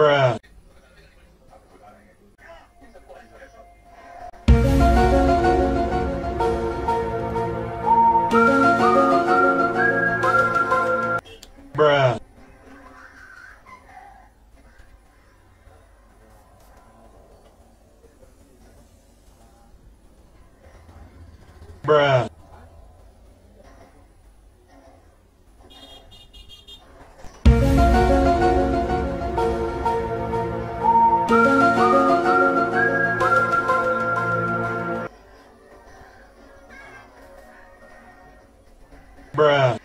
Bruh. Bruh. Bruh. Bruh.